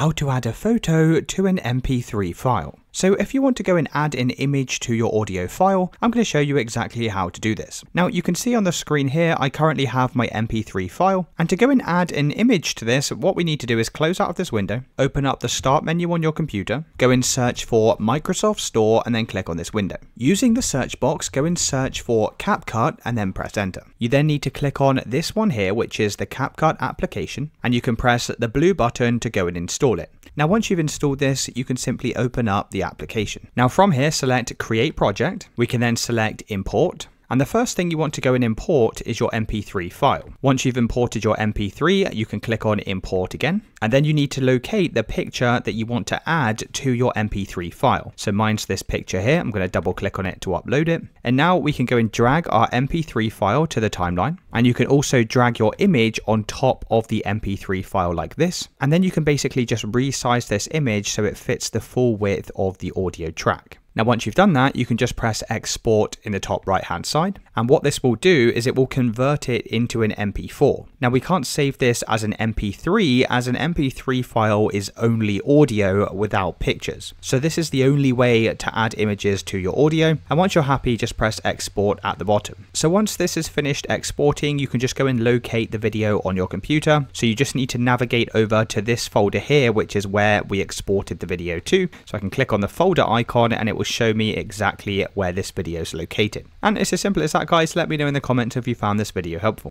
how to add a photo to an MP3 file. So if you want to go and add an image to your audio file, I'm going to show you exactly how to do this. Now you can see on the screen here, I currently have my MP3 file. And to go and add an image to this, what we need to do is close out of this window, open up the start menu on your computer, go and search for Microsoft Store and then click on this window. Using the search box, go and search for CapCut and then press enter. You then need to click on this one here, which is the CapCut application, and you can press the blue button to go and install it. Now once you've installed this, you can simply open up the application. Now from here, select Create Project. We can then select Import. And the first thing you want to go and import is your MP3 file. Once you've imported your MP3, you can click on import again. And then you need to locate the picture that you want to add to your MP3 file. So mine's this picture here. I'm going to double click on it to upload it. And now we can go and drag our MP3 file to the timeline. And you can also drag your image on top of the MP3 file like this. And then you can basically just resize this image so it fits the full width of the audio track. Now, once you've done that, you can just press export in the top right hand side. And what this will do is it will convert it into an MP4. Now, we can't save this as an MP3 as an MP3 file is only audio without pictures. So this is the only way to add images to your audio. And once you're happy, just press export at the bottom. So once this is finished exporting, you can just go and locate the video on your computer. So you just need to navigate over to this folder here, which is where we exported the video to. So I can click on the folder icon and it will show me exactly where this video is located. And it's as simple as that guys, let me know in the comments if you found this video helpful.